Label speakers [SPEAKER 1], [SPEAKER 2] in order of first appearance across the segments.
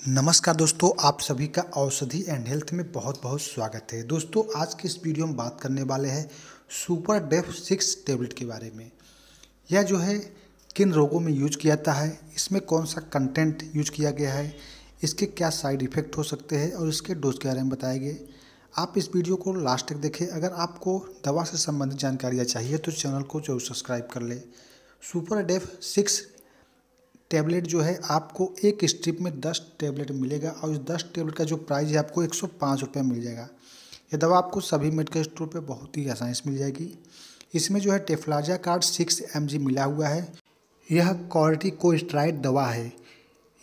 [SPEAKER 1] नमस्कार दोस्तों, आप सभी का औषधि एंड हेल्थ में बहुत बहुत स्वागत है। दोस्तों, आज की इस वीडियो में बात करने वाले हैं सुपर डेफ सिक्स टेबलेट के बारे में। यह जो है, किन रोगों में यूज़ किया जाता है, इसमें कौन सा कंटेंट यूज़ किया गया है, इसके क्या साइड इफ़ेक्ट हो सकते हैं और इसके डोज के बारे में बताएँगे आप इस वीडियो को लास्ट तक देखें। अगर आपको दवा से संबंधित जानकारियाँ चाहिए तो चैनल को ज़रूर सब्सक्राइब कर ले। सुपर डेफ सिक्स टैबलेट जो है, आपको एक स्ट्रिप में दस टैबलेट मिलेगा और इस दस टैबलेट का जो प्राइस है, आपको एक सौ पाँच रुपये मिल जाएगा। ये दवा आपको सभी मेडिकल स्टोर पे बहुत ही आसानी से मिल जाएगी। इसमें जो है, टेफ्लाजा कार्ड सिक्स एमजी मिला हुआ है। यह क्वालिटी को स्ट्राइड दवा है।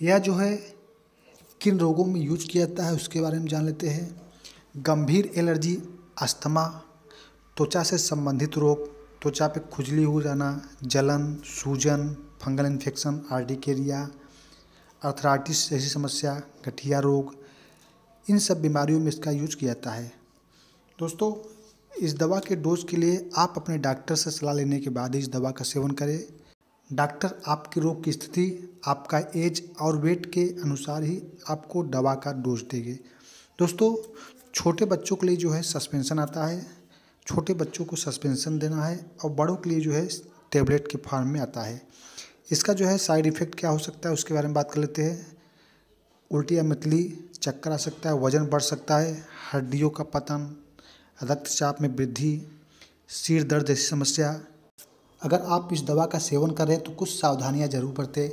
[SPEAKER 1] यह जो है, किन रोगों में यूज़ किया जाता है, उसके बारे में जान लेते हैं। गंभीर एलर्जी, अस्थमा, त्वचा से संबंधित रोग, त्वचा पे खुजली हो जाना, जलन, सूजन फंगल इन्फेक्शन आर्टिकेरिया अर्थराइटिस जैसी समस्या, गठिया रोग, इन सब बीमारियों में इसका यूज़ किया जाता है। दोस्तों, इस दवा के डोज के लिए आप अपने डॉक्टर से सलाह लेने के बाद इस दवा का सेवन करें। डॉक्टर, आपके रोग की स्थिति, आपका एज और वेट के अनुसार ही आपको दवा का डोज देंगे। दोस्तों, छोटे बच्चों के लिए जो है सस्पेंशन आता है। छोटे बच्चों को सस्पेंशन देना है और बड़ों के लिए जो है टेबलेट के फॉर्म में आता है। इसका जो है साइड इफ़ेक्ट क्या हो सकता है, उसके बारे में बात कर लेते हैं। उल्टी या मतली चक्कर आ सकता है, वज़न बढ़ सकता है, हड्डियों का पतन, रक्तचाप में वृद्धि, सिर दर्द जैसी समस्या। अगर आप इस दवा का सेवन कर रहे हैं तो कुछ सावधानियाँ ज़रूर बरतें।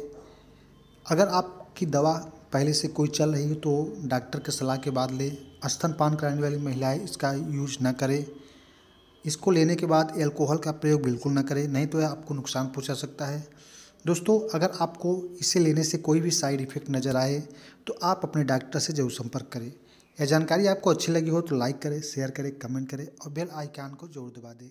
[SPEAKER 1] अगर आपकी दवा पहले से कोई चल रही हो तो डॉक्टर के सलाह के बाद ले। स्तनपान कराने वाली महिलाएँ इसका यूज़ न करें। इसको लेने के बाद एल्कोहल का प्रयोग बिल्कुल न करें, नहीं तो यह आपको नुकसान पहुँचा सकता है। दोस्तों, अगर आपको इसे लेने से कोई भी साइड इफ़ेक्ट नज़र आए तो आप अपने डॉक्टर से ज़रूर संपर्क करें। यह जानकारी आपको अच्छी लगी हो तो लाइक करें शेयर करें कमेंट करें और बेल आइकान को ज़रूर दबा दें।